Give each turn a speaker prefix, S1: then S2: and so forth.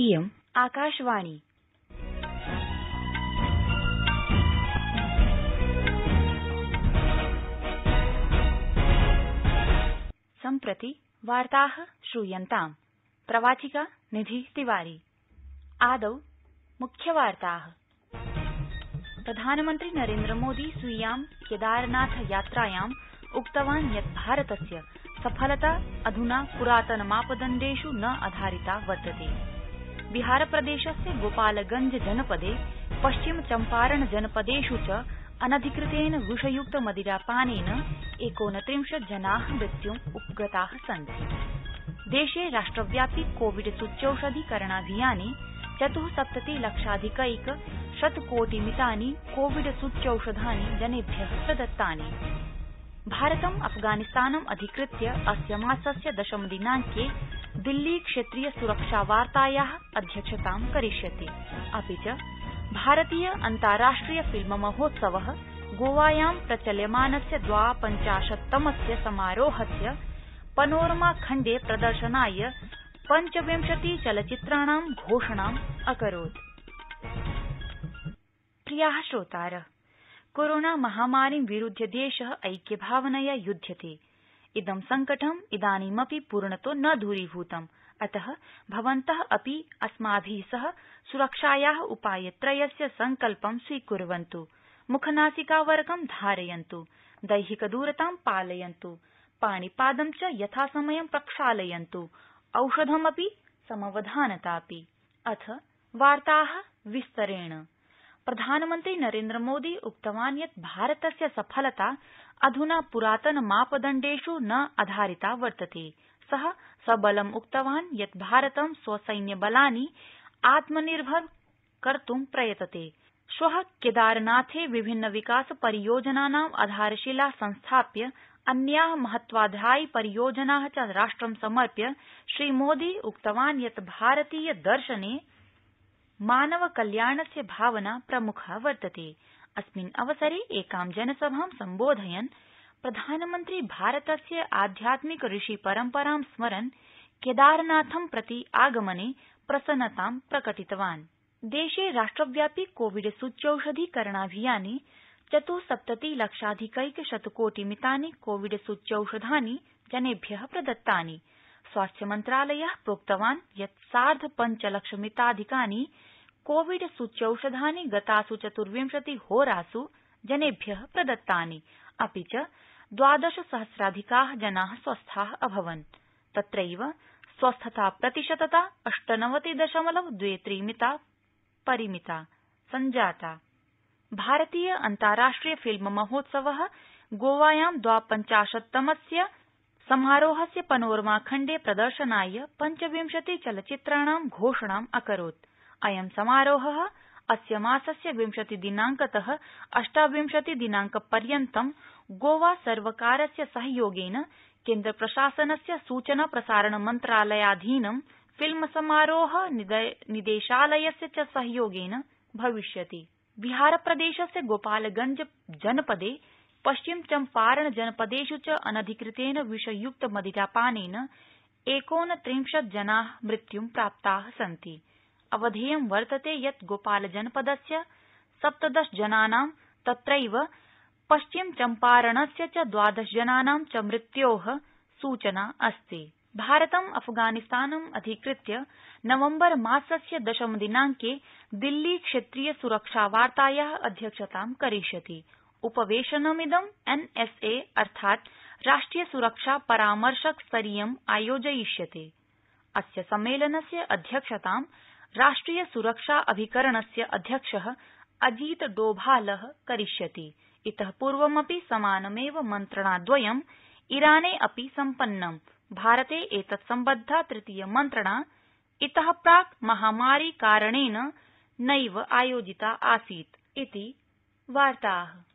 S1: इयम् आकाशवाणी सम्प्रति वार्ता श्रूयन्ताम् प्रवाचिका निधि तिवारी आदौ मुख्यवार्ता प्रधानमन्त्री नरेन्द्रमोदी स्वीयां केदारनाथ यात्रायाम् उक्तवान् यत् भारतस्य सफलता अध्ना प्रातन मापदण्डेष् न आधारिता वर्तते बिहारप्रदेशस्य गोपालगंज जनपदे पश्चिम चम्पारण जनपदेष् च अनधिकृतेन विषयुक्त मदिरापानेन एकोनत्रिंशत् जना उपगता सन्ति देशे राष्ट्रव्यापि कोविड सूच्यौषधीकरणाभियाने चतुःसप्तति लक्षाधिकैक शतकोटिमितानि कोविड सूच्यौषधानि जनेभ्य प्रदत्तानि भारतम् अफगानिस्तानम् अधिकृत्य अस्य मासस्य दशमदिनांके दिल्ली क्षेत्रीय सुरक्षा वार्ताया अध्यक्षता करिष्यति अपि च भारतीय अन्ताराष्ट्रिय फिल्म महोत्सव गोवायां प्रचल्यमानस्य द्वापञ्चाशत्तमस्य समारोहस्य पनोरमा प्रदर्शनाय पञ्चविंशति चलचित्राणां घोषणाम् अकरोत् प्रिया श्रोतार कोरोना महामारीं विरुध्य देश ऐक्यभावनया युध्यते इदं संकटं इदानीमपि पूर्णतो न दूरीभूतम् अत भवन्त अपि अस्माभि सह सुरक्षाया उपायत्रयस्य सङ्कल्पं स्वीकुर्वन्तु मुखनासिकावरकं धारयन्तु दैहिकदूरतां पालयन्तु पाणिपादं च यथासमयं प्रक्षालयन्तु औषधमपि समवधानताऽपि अथ वार्ताः विस्तरेण प्रधानमन्त्री नरेन्द्रमोदी उक्तवान् यत् भारतस्य सफलता अध्ना प्रातन मापदण्डेष् न आधारिता वर्तते सः सबलं उक्तवान् यत् भारतं स्वसैन्यबलानि आत्मनिर्भर कर्त् प्रयतते श्व केदारनाथे विभिन्न विकास परियोजनानां आधारशिला संस्थाप्य अन्या महत्वाधायि परियोजना च राष्ट्रं समर्प्य श्रीमोदी उक्तवान् यत् भारतीय दर्शने मानव कल्याणस्य भावना प्रमुखा वर्तते अस्मिन् अवसरे एकां जनसभां सम्बोधयन् प्रधानमन्त्री भारतस्य आध्यात्मिक ऋषि परम्परां स्मरन् केदारनाथं प्रति आगमने प्रसन्नतां प्रकटितवान् देशे राष्ट्रव्यापि कोविड सूच्यौषधीकरणाभियाने चत्सप्तति लक्षाधिकैक शतकोटिमितानि कोविड सूच्यौषधानि जनेभ्य प्रदत्तानि स्वास्थ्यमन्त्रालय प्रोक्तवान् यत् सार्ध पञ्चलक्षमिताधिकानि कोविड सूच्यौषधानि गतास् चतुर्विंशति होरास् जनेभ्य प्रदत्तानि अपि च द्वादश सहस्राधिका जना स्वस्था अभवन् तत्रैव स्वस्थताप्रतिशतता अष्टनवति दशमलव द्वे त्रि परिमिता संजाता भारतीय अन्ताराष्ट्रिय फिल्म महोत्सव गोवायां द्वापञ्चाशत्तमस्य समारोहस्य पनोरमाखण्डे प्रदर्शनाय पञ्चविंशति चलचित्राणां घोषणाम् अकरोत् अयं समारोह अस्य मासस्य विंशतिदिनांकत अष्टाविंशतिदिनांकपर्यन्तं गोवा सर्वकारस्य सहयोगेन केन्द्रप्रशासनस्य सूचना प्रसारण मन्त्रालयाधीनं फिल्म समारोह निदेशालयस्य च सहयोगेन भविष्यति बिहारप्रदेशस्य गोपालगंज जनपदे पश्चिम चम्पारण जनपदेष् च अनधिकृतेन विषयुक्त मदिरापानेन एकोनत्रिंशत् जना मृत्युं प्राप्ता सन्ति अवधेयं वर्तते यत् गोपालजनपदस्य सप्तदश जनानां तत्रैव पश्चिम चम्पारणस्य च द्वादश जनानां च मृत्यो सूचना अस्ति भारतम् अफगानिस्तानम् अधिकृत्य नवम्बर मासस्य दशम दिनांके दिल्ली क्षेत्रीय सुरक्षा वार्ताया अध्यक्षतां करिष्यति उपवेशनमिदं एनएसए अर्थात् राष्ट्रिय सुरक्षा परामर्शक स्तरीयम् आयोजयिष्यते अस्य सम्मेलनस्य अध्यक्षतां सुरक्षा अभिकरणस्य अध्यक्ष डोभाल करिष्यति इत पूर्वमपि समानमेव मन्त्रणाद्वयं ईराने अपि सम्पन्नम् भारते एतत्सम्बद्धा तृतीय मन्त्रणा इत प्राक् कारणेन नैव आयोजिता आसीत् इति